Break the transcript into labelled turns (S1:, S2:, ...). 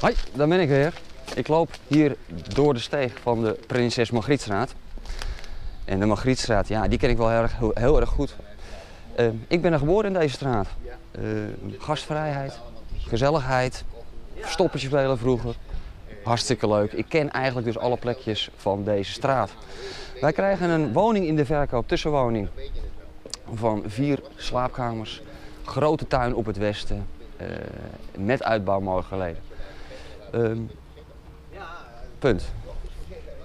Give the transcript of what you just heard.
S1: Hoi, daar ben ik weer. Ik loop hier door de steeg van de Prinses Margrietstraat. En de Margrietstraat, ja, die ken ik wel heel erg, heel, erg goed. Eh, ik ben er geboren in deze straat. Eh, gastvrijheid, gezelligheid, stoppertje spelen vroeger. Hartstikke leuk. Ik ken eigenlijk dus alle plekjes van deze straat. Wij krijgen een woning in de verkoop, tussenwoning, van vier slaapkamers. Grote tuin op het westen, eh, met uitbouwmogelijkheden. Ehm, punt.